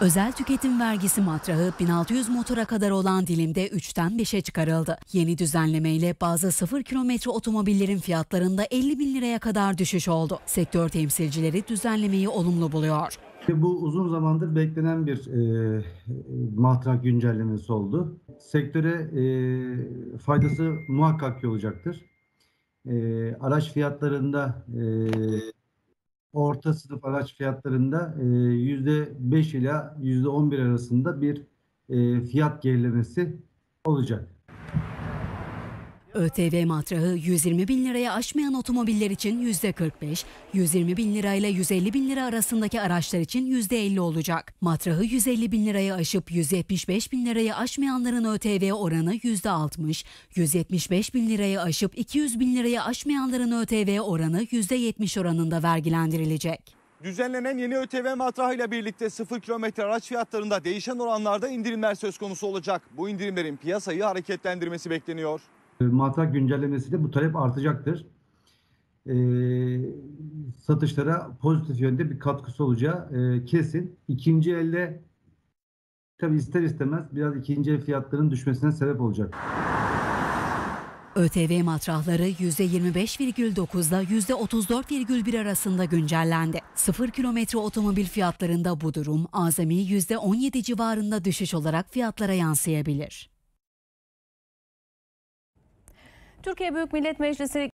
Özel tüketim vergisi matrahı 1600 motora kadar olan dilimde 3'ten 5'e çıkarıldı. Yeni düzenlemeyle bazı 0 kilometre otomobillerin fiyatlarında 50 bin liraya kadar düşüş oldu. Sektör temsilcileri düzenlemeyi olumlu buluyor. Bu uzun zamandır beklenen bir e, matrak güncellemesi oldu. Sektöre e, faydası muhakkak ki olacaktır. E, araç fiyatlarında e, orta sınıf araç fiyatlarında e, %5 ila %11 arasında bir e, fiyat gerilemesi olacak. ÖTV matrahı 120 bin liraya aşmayan otomobiller için %45, 120 bin lira ile 150 bin lira arasındaki araçlar için %50 olacak. Matrahı 150 bin liraya aşıp 175 bin lirayı aşmayanların ÖTV oranı %60, 175 bin liraya aşıp 200 bin liraya aşmayanların ÖTV oranı %70 oranında vergilendirilecek. Düzenlenen yeni ÖTV matrahıyla birlikte 0 kilometre araç fiyatlarında değişen oranlarda indirimler söz konusu olacak. Bu indirimlerin piyasayı hareketlendirmesi bekleniyor. E, Matrak güncellemesiyle bu talep artacaktır. E, satışlara pozitif yönde bir katkısı olacağı e, kesin. İkinci elde tabi ister istemez biraz ikinci el fiyatların düşmesine sebep olacak. ÖTV matrahları %25,9 ile %34,1 arasında güncellendi. 0 kilometre otomobil fiyatlarında bu durum azami %17 civarında düşüş olarak fiyatlara yansıyabilir. Türkiye Büyük Millet Meclisi